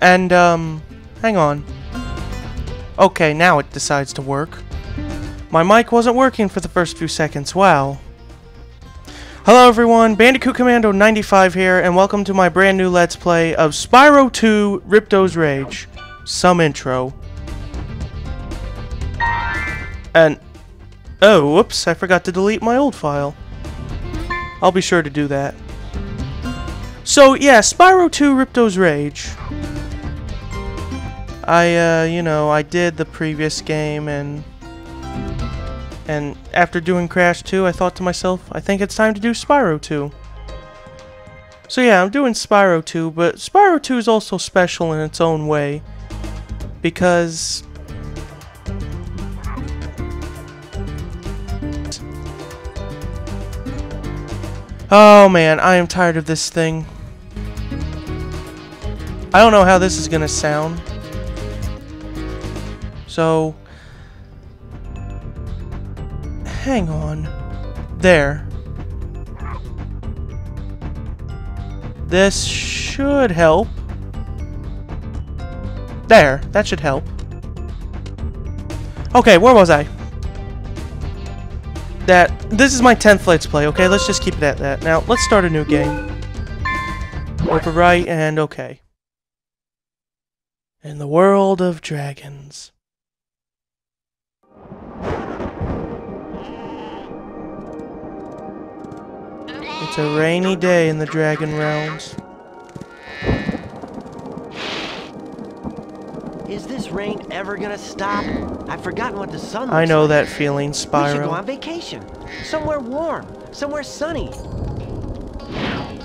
And, um, hang on. Okay, now it decides to work. My mic wasn't working for the first few seconds. Wow. Hello everyone, Bandicoot Commando 95 here, and welcome to my brand new Let's Play of Spyro 2 Ripto's Rage. Some intro. And... Oh, whoops, I forgot to delete my old file. I'll be sure to do that. So, yeah, Spyro 2 Ripto's Rage. I, uh, you know, I did the previous game and... And after doing Crash 2, I thought to myself, I think it's time to do Spyro 2. So yeah, I'm doing Spyro 2, but Spyro 2 is also special in its own way. Because... Oh man, I am tired of this thing. I don't know how this is gonna sound. So... Hang on. There. This should help. There, that should help. Okay, where was I? That, this is my 10th Let's Play, okay? Let's just keep it at that. Now, let's start a new game. Overwrite and okay. In the world of dragons. It's a rainy day in the Dragon Realms. Is this rain ever gonna stop? I've forgotten what the sun looks like. I know like. that feeling, We should go on vacation. Somewhere warm. Somewhere sunny.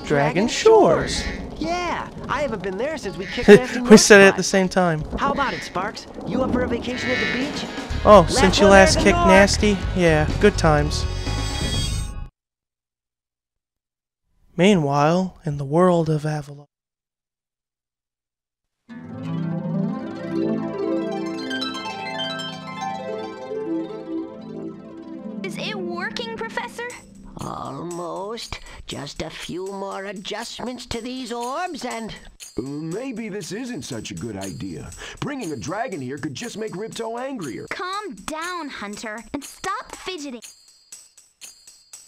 Dragon Shores. Yeah, I haven't been there since we kicked Gnasty we said it at the same time. How about it, Sparx? You up for a vacation at the beach? Oh, since you last kicked North. Gnasty? Yeah, good times. Meanwhile, in the world of Avalar. Is it working, Professor? Almost. Just a few more adjustments to these orbs and... Uh, Maybe this isn't such a good idea. Bringing a dragon here could just make Ripto angrier. Calm down, Hunter, and stop fidgeting.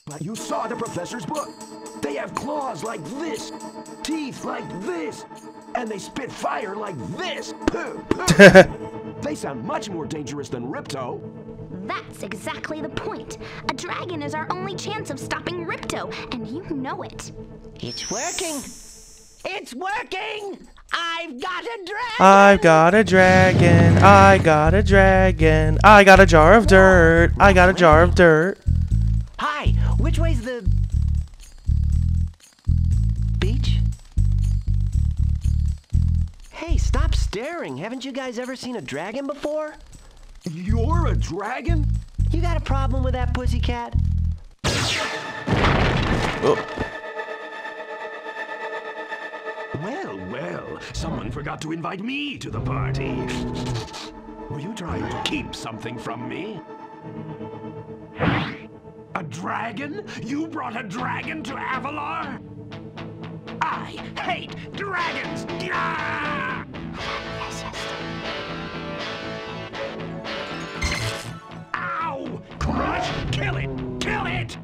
But you saw the professor's book. They have claws like this, teeth like this, and they spit fire like this. Puh, puh. they sound much more dangerous than Ripto. That's exactly the point. A dragon is our only chance of stopping Ripto, and you know it. It's working! It's working! I've got a dragon! I've got a dragon, I got a dragon, I got a jar of dirt, I got a jar of dirt. Hi, which way's the... Beach? Hey, stop staring. Haven't you guys ever seen a dragon before? You're a dragon? You got a problem with that pussycat? Oh. Well, well, someone forgot to invite me to the party. Were you trying to keep something from me? A dragon? You brought a dragon to Avalar? I hate dragons! Ow! Crush! Kill it! Kill it!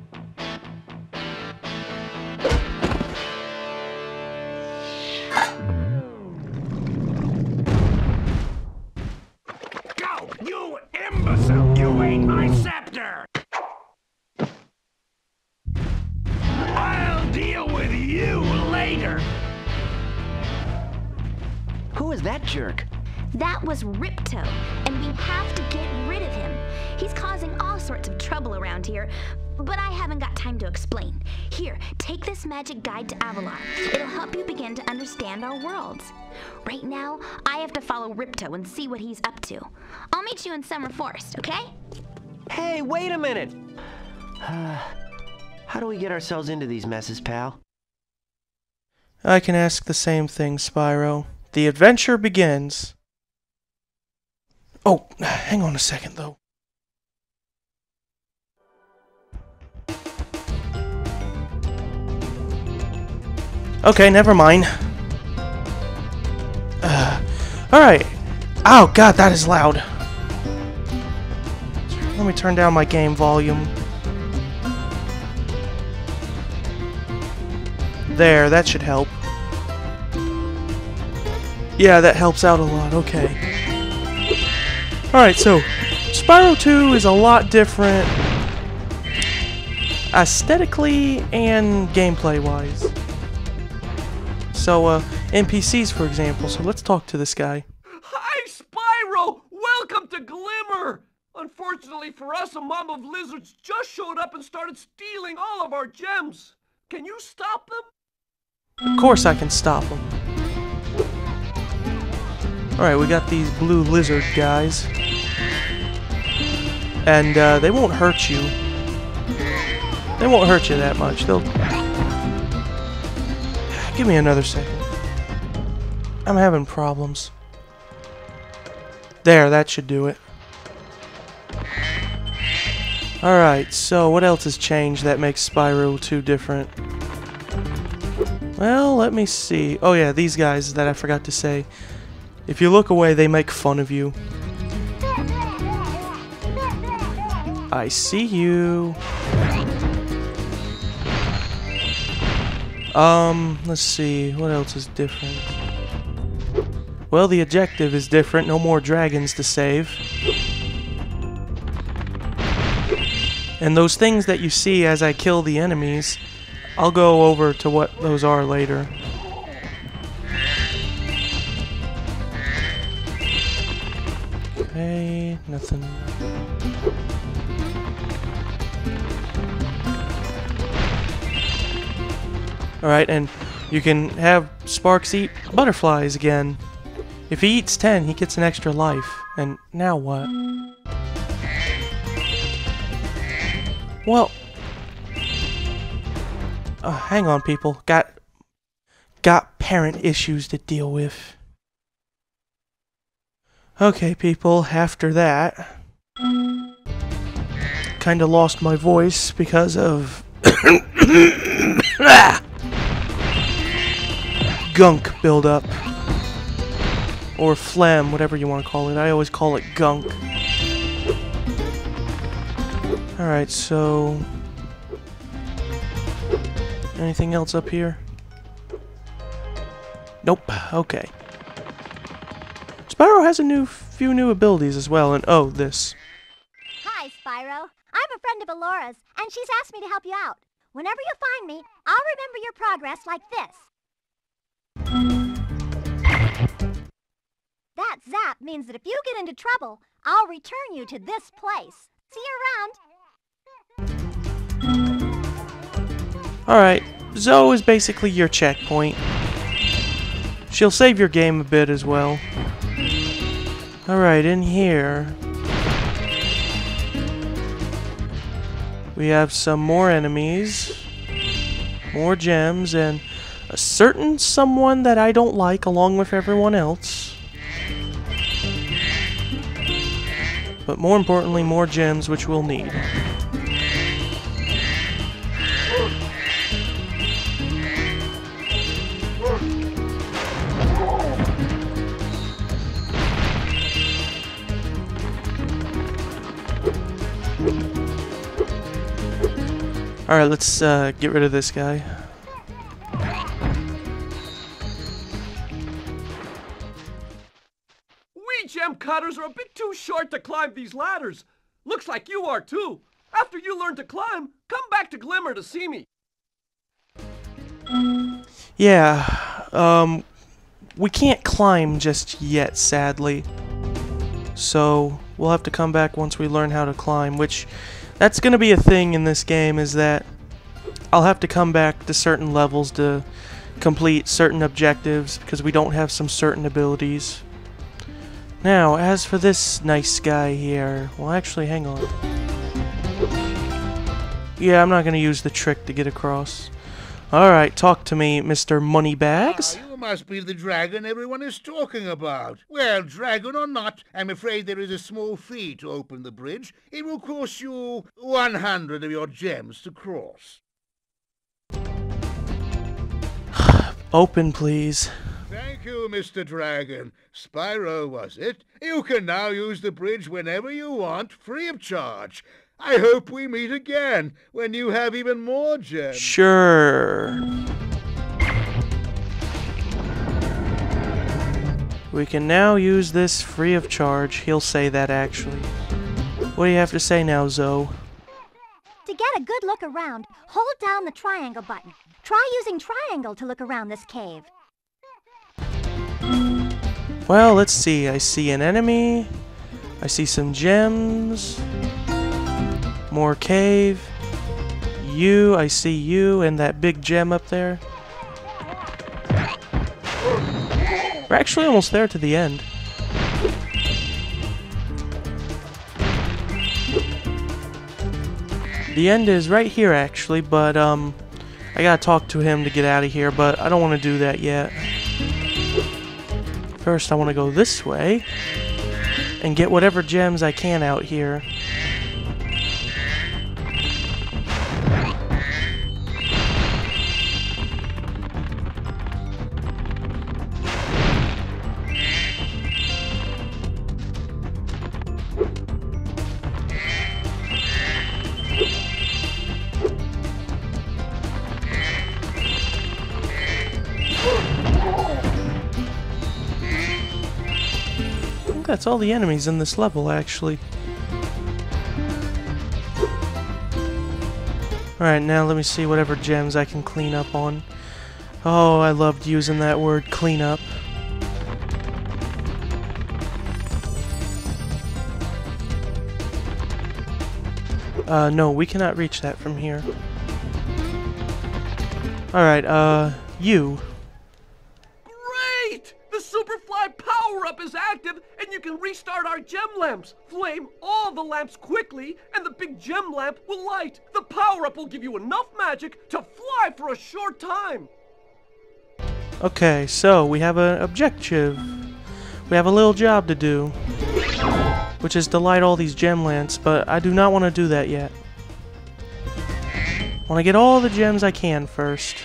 That was Ripto, and we have to get rid of him. He's causing all sorts of trouble around here, but I haven't got time to explain. Here, take this magic guide to Avalar. It'll help you begin to understand our worlds. Right now, I have to follow Ripto and see what he's up to. I'll meet you in Summer Forest, okay? Hey, wait a minute! How do we get ourselves into these messes, pal? I can ask the same thing, Spyro. The adventure begins. Oh, hang on a second, though. Okay, never mind. Ugh. Alright. Oh god, that is loud. Let me turn down my game volume. There, that should help. Yeah, that helps out a lot, okay. Alright, so Spyro 2 is a lot different aesthetically and gameplay wise. So, uh, NPCs for example, so let's talk to this guy. Hi, Spyro! Welcome to Glimmer! Unfortunately for us, a mob of lizards just showed up and started stealing all of our gems. Can you stop them? Of course I can stop them. Alright, we got these blue lizard guys. And uh, they won't hurt you. They won't hurt you that much. They'll... Give me another second. I'm having problems. There, that should do it. Alright, so what else has changed that makes Spyro 2 different? Well, let me see. Oh yeah, these guys that I forgot to say. If you look away, they make fun of you. I see you. Um, let's see. What else is different? Well, the objective is different. No more dragons to save. And those things that you see as I kill the enemies, I'll go over to what those are later. Nothing. Alright, and you can have Sparx eat butterflies again. If he eats 10, he gets an extra life. And now what? Well... Uh, hang on, people. Got... Got parent issues to deal with. Okay, people, after that... Kinda lost my voice because of... Gunk buildup. Or phlegm, whatever you want to call it. I always call it gunk. Alright, so... Anything else up here? Nope. Okay. Spyro has a new few new abilities as well, and oh, this. Hi, Spyro. I'm a friend of Alora's, and she's asked me to help you out. Whenever you find me, I'll remember your progress like this. That zap means that if you get into trouble, I'll return you to this place. See you around. Alright, Zoe is basically your checkpoint. She'll save your game a bit as well. Alright, in here... We have some more enemies, more gems, and a certain someone that I don't like along with everyone else. But more importantly, more gems which we'll need. Alright, let's uh, get rid of this guy. We gem cutters are a bit too short to climb these ladders. Looks like you are too. After you learn to climb, come back to Glimmer to see me. Yeah, um, we can't climb just yet, sadly. So, we'll have to come back once we learn how to climb, which, that's gonna be a thing in this game, is that I'll have to come back to certain levels to complete certain objectives, because we don't have some certain abilities. Now, as for this nice guy here, well actually, hang on. Yeah, I'm not gonna use the trick to get across. Alright, talk to me, Mr. Moneybags. Must be the dragon everyone is talking about. Well, dragon or not, I'm afraid there is a small fee to open the bridge. It will cost you 100 of your gems to cross. Open, please. Thank you, Mr. Dragon. Spyro, was it? You can now use the bridge whenever you want, free of charge. I hope we meet again, when you have even more gems. Sure. We can now use this free of charge. He'll say that actually. What do you have to say now, Zoe? To get a good look around, hold down the triangle button. Try using triangle to look around this cave. Well, let's see. I see an enemy. I see some gems. More cave. You, I see you and that big gem up there. We're actually almost there to the end. The end is right here actually, but um I gotta talk to him to get out of here, but I don't want to do that yet. First I want to go this way and get whatever gems I can out here. All the enemies in this level, actually. Alright, now let me see whatever gems I can clean up on. Oh, I loved using that word, clean up. Uh, no, we cannot reach that from here. Alright, uh, you. And you can restart our gem lamps. Flame all the lamps quickly, and the big gem lamp will light. The power-up will give you enough magic to fly for a short time. Okay, so we have an objective. We have a little job to do, which is to light all these gem lamps, but I do not want to do that yet. I want to get all the gems I can first.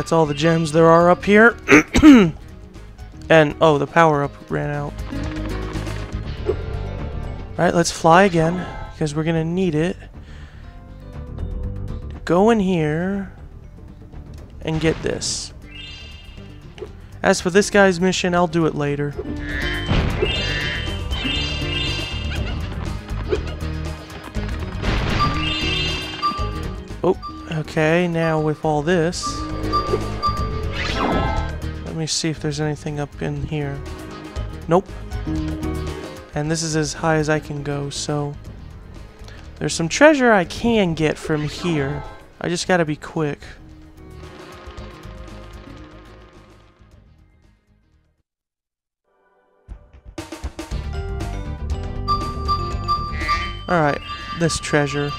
That's all the gems there are up here. and, oh, the power up ran out. Alright, let's fly again, because we're gonna need it. Go in here and get this. As for this guy's mission, I'll do it later. Oh, okay, now with all this, me see if there's anything up in here. Nope. And this is as high as I can go, so... There's some treasure I can get from here. I just gotta be quick. Alright, this treasure.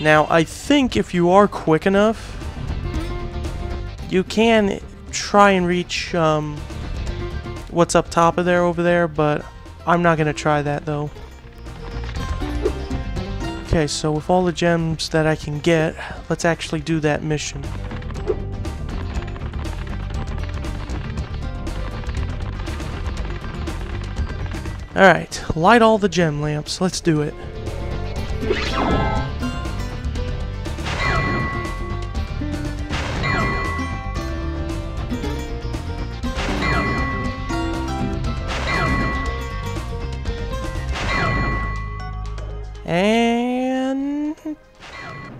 Now, I think if you are quick enough, you can try and reach um, what's up top of there over there, but I'm not going to try that though. Okay, so with all the gems that I can get, let's actually do that mission. Alright, light all the gem lamps. Let's do it.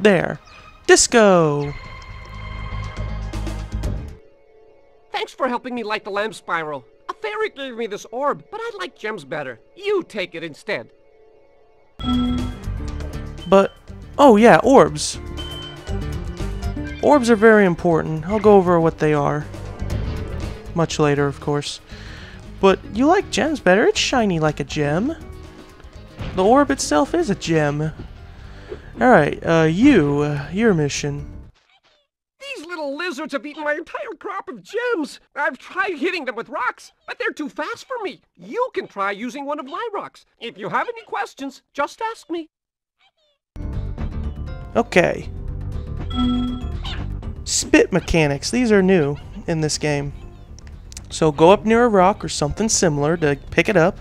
There. Disco! Thanks for helping me light the lamp spiral. A fairy gave me this orb, but I like gems better. You take it instead. But, oh yeah, orbs. Orbs are very important. I'll go over what they are. Much later, of course. But you like gems better. It's shiny like a gem. The orb itself is a gem. Alright, uh, you, uh, your mission. These little lizards have eaten my entire crop of gems. I've tried hitting them with rocks, but they're too fast for me. You can try using one of my rocks. If you have any questions, just ask me. Okay. Spit mechanics. These are new in this game. So go up near a rock or something similar to pick it up.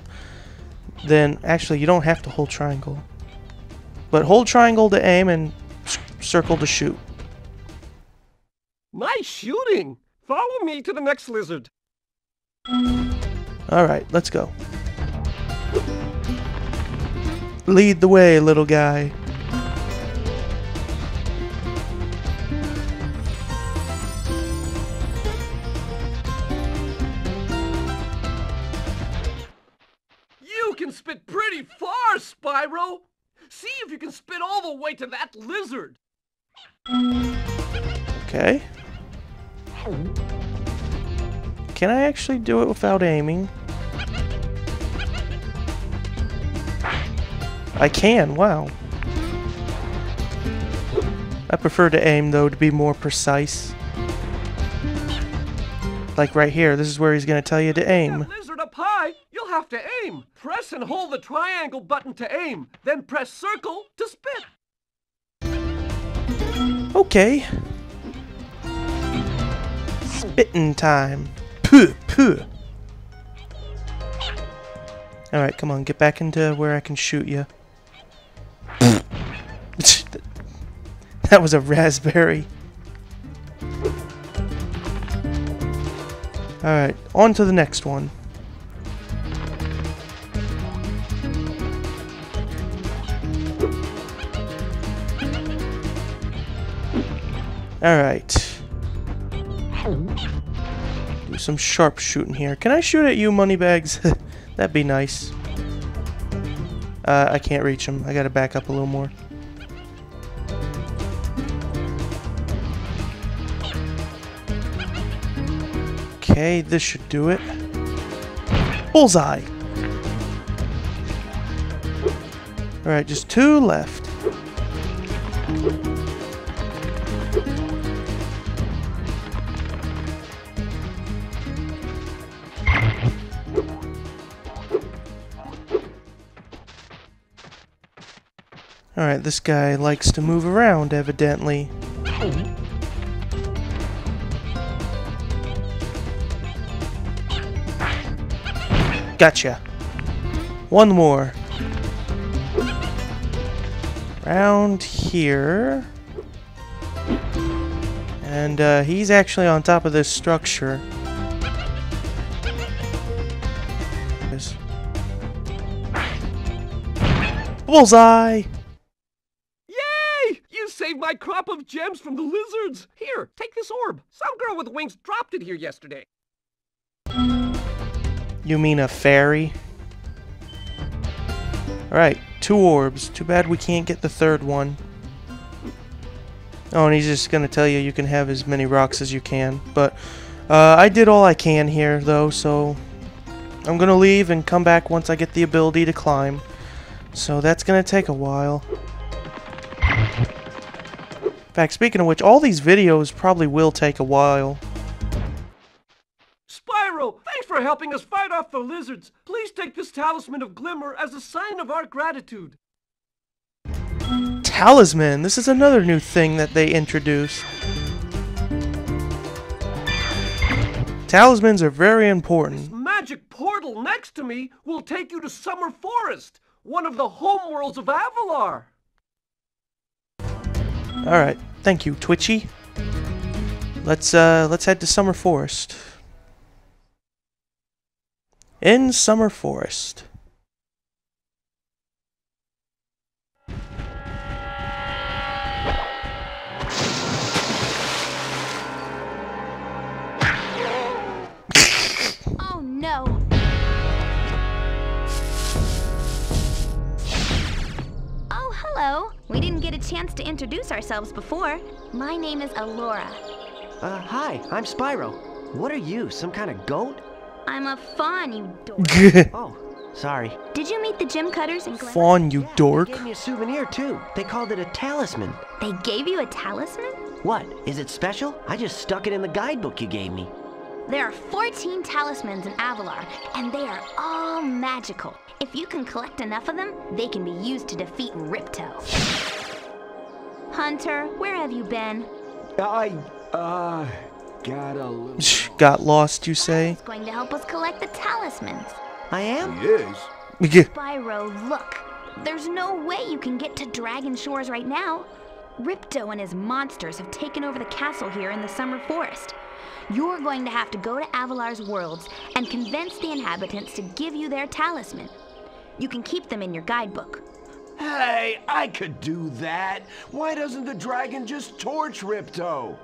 Then, actually, you don't have to hold triangle. But hold triangle to aim and circle to shoot. Nice shooting! Follow me to the next lizard. Alright, let's go. Lead the way, little guy. You can spit pretty far, Spyro! See if you can spit all the way to that lizard! Okay. Can I actually do it without aiming? I can, wow. I prefer to aim though to be more precise. Like right here, this is where he's gonna tell you to aim. That lizard up high, have to aim. Press and hold the triangle button to aim, then press circle to spit. Okay. Spitting time. Puh, puh. Alright, come on, get back into where I can shoot you. that was a raspberry. Alright, on to the next one. Alright. Do some sharp shooting here. Can I shoot at you, moneybags? That'd be nice. Uh, I can't reach him. I gotta back up a little more. Okay, this should do it. Bullseye! Alright, just two left. Alright, this guy likes to move around, evidently. Gotcha. One more. Round here. And uh, he's actually on top of this structure. Bullseye! My crop of gems from the lizards. Here, take this orb. Some girl with wings dropped it here yesterday. You mean a fairy? Alright, two orbs. Too bad we can't get the third one. Oh, and he's just gonna tell you you can have as many rocks as you can. But uh, I did all I can here, though, so I'm gonna leave and come back once I get the ability to climb. So that's gonna take a while. Fact, speaking of which, all these videos probably will take a while. Spyro, thanks for helping us fight off the lizards. Please take this talisman of glimmer as a sign of our gratitude. Talisman. This is another new thing that they introduced. Talismans are very important. Magic portal next to me will take you to Summer Forest, one of the homeworlds of Avalar. Alright, thank you, Twitchy. Let's uh let's head to Summer Forest. In Summer Forest. Oh no! Oh, hello. We didn't get a chance to introduce ourselves before. My name is Alora. Uh, hi, I'm Spyro. What are you, some kind of goat? I'm a fawn, you dork. Oh, sorry. Did you meet the gem cutters in Glen? Fawn, you Yeah, dork. They gave me a souvenir too. They called it a talisman. They gave you a talisman? What? Is it special? I just stuck it in the guidebook you gave me. There are 14 talismans in Avalar, and they are all magical. If you can collect enough of them, they can be used to defeat Ripto. Hunter, where have you been? I, uh, got a little... Got lost, you say? He's going to help us collect the talismans. I am? Yes. Spyro, look. There's no way you can get to Dragon Shores right now. Ripto and his monsters have taken over the castle here in the Summer Forest. You're going to have to go to Avalar's worlds and convince the inhabitants to give you their talisman. You can keep them in your guidebook. Hey, I could do that. Why doesn't the dragon just torch Ripto?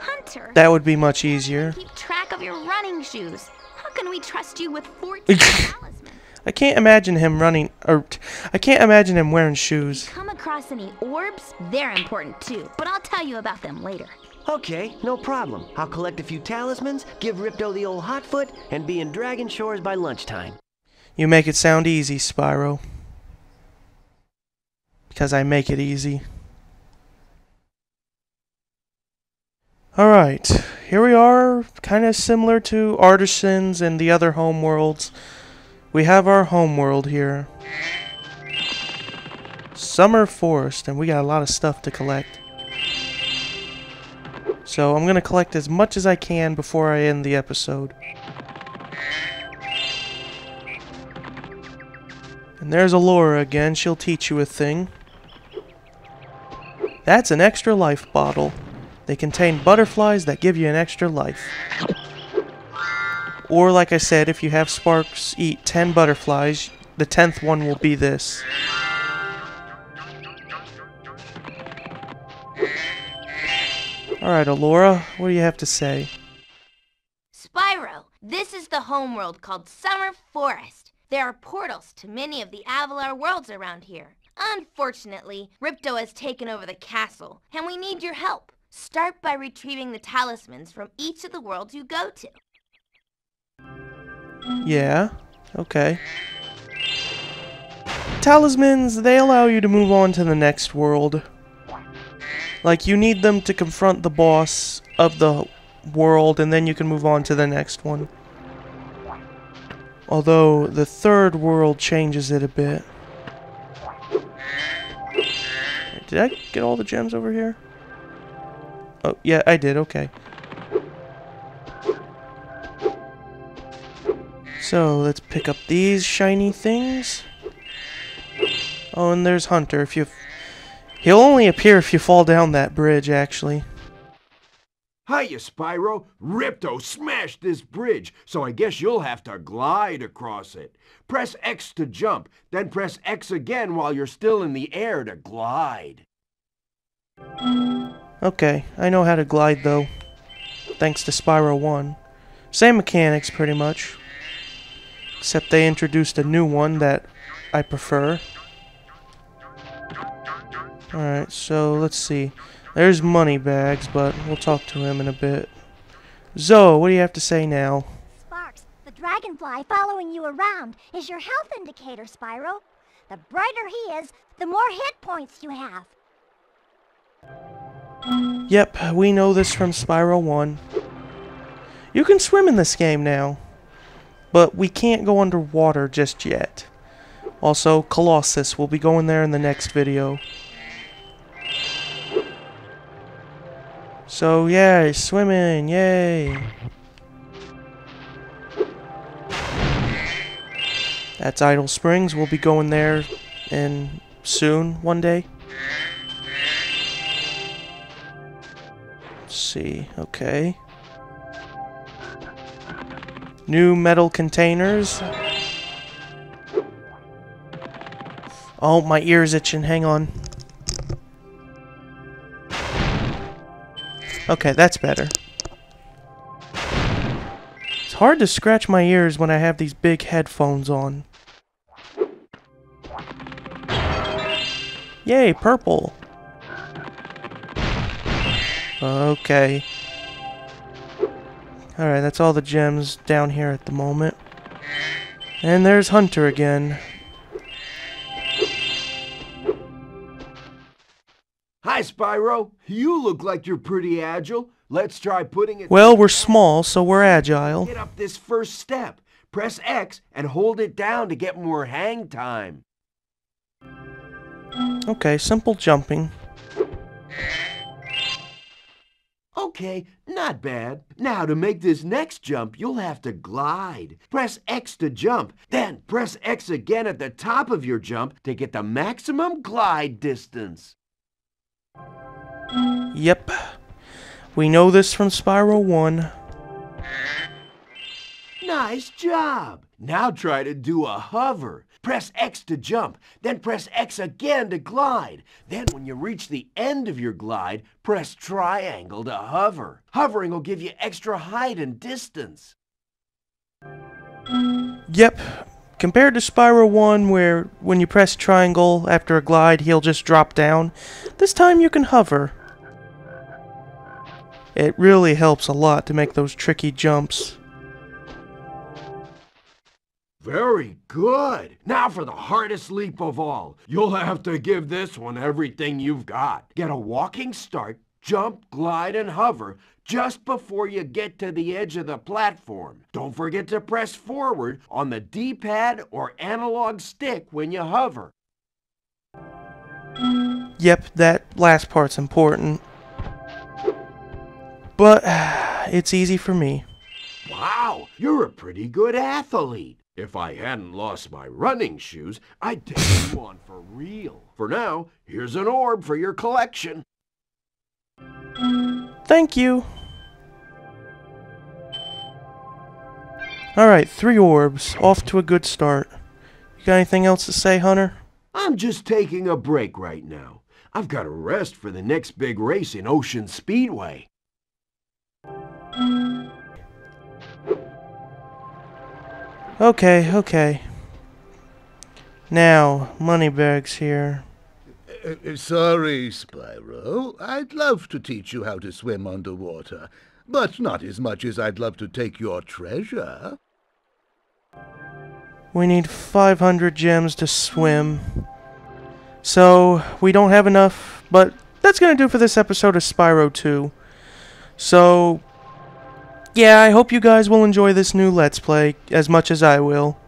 Hunter, That would be much easier. keep track of your running shoes. How can we trust you with 14 talismans? I can't imagine him running, or I can't imagine him wearing shoes. Come across any orbs? They're important too, but I'll tell you about them later. Okay, no problem. I'll collect a few talismans, give Ripto the old hot foot, and be in Dragon Shores by lunchtime. You make it sound easy, Spyro. Because I make it easy. Alright, here we are, kind of similar to Artisans and the other home worlds. We have our home world here. Summer Forest, and we got a lot of stuff to collect. So I'm going to collect as much as I can before I end the episode. And there's Alora again. She'll teach you a thing. That's an extra life bottle. They contain butterflies that give you an extra life. Or, like I said, if you have Sparx eat 10 butterflies, the 10th one will be this. Alright, Alora, what do you have to say? Spyro, this is the homeworld called Summer Forest. There are portals to many of the Avalar worlds around here. Unfortunately, Ripto has taken over the castle, and we need your help. Start by retrieving the talismans from each of the worlds you go to. Yeah, okay. Talismans, they allow you to move on to the next world. Like, you need them to confront the boss of the world, and then you can move on to the next one. Although, the third world changes it a bit. Did I get all the gems over here? Oh, yeah, I did, okay. So, let's pick up these shiny things. Oh, and there's Hunter. If you... He'll only appear if you fall down that bridge, actually. Hiya, Spyro. Ripto smashed this bridge, so I guess you'll have to glide across it. Press X to jump, then press X again while you're still in the air to glide. Okay, I know how to glide, though. Thanks to Spyro 1. Same mechanics, pretty much. Except they introduced a new one that I prefer. Alright, so let's see. There's money bags, but we'll talk to him in a bit. Zoe, what do you have to say now? Sparx, the dragonfly following you around is your health indicator, Spyro. The brighter he is, the more hit points you have. Yep, we know this from Spyro 1. You can swim in this game now, but we can't go underwater just yet. Also, Colossus will be going there in the next video. So, yeah, swimming, yay! That's Idol Springs. We'll be going there in soon, one day. Let's see, okay. New metal containers. Oh, my ear's itching. Hang on. Okay, that's better. It's hard to scratch my ears when I have these big headphones on. Yay, purple. Okay. Alright, that's all the gems down here at the moment. And there's Hunter again. Spyro. You look like you're pretty agile. Let's try putting it. Well, we're small, so we're agile. Get up this first step. Press X and hold it down to get more hang time. Okay, simple jumping. Okay, not bad. Now to make this next jump, you'll have to glide. Press X to jump, then press X again at the top of your jump to get the maximum glide distance. Yep. We know this from Spyro 1. Nice job. Now try to do a hover. Press X to jump, then press X again to glide. Then when you reach the end of your glide, press triangle to hover. Hovering will give you extra height and distance. Yep. Compared to Spyro 1, where when you press triangle after a glide, he'll just drop down, this time you can hover. It really helps a lot to make those tricky jumps. Very good. Now for the hardest leap of all. You'll have to give this one everything you've got. Get a walking start, jump, glide, and hover just before you get to the edge of the platform. Don't forget to press forward on the D-pad or analog stick when you hover. Yep, that last part's important. But it's easy for me. Wow, you're a pretty good athlete. If I hadn't lost my running shoes, I'd take you on for real. For now, here's an orb for your collection. Thank you. Alright, three orbs. Off to a good start. You got anything else to say, Hunter? I'm just taking a break right now. I've got to rest for the next big race in Ocean Speedway. Okay, okay. Now, Moneybags here. Uh, uh, sorry, Spyro. I'd love to teach you how to swim underwater, but not as much as I'd love to take your treasure. We need 500 gems to swim. So, we don't have enough, but that's going to do for this episode of Spyro 2. So, yeah, I hope you guys will enjoy this new Let's Play as much as I will.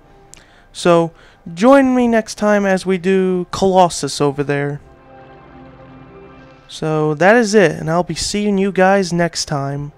So, join me next time as we do Colossus over there. So, that is it, and I'll be seeing you guys next time.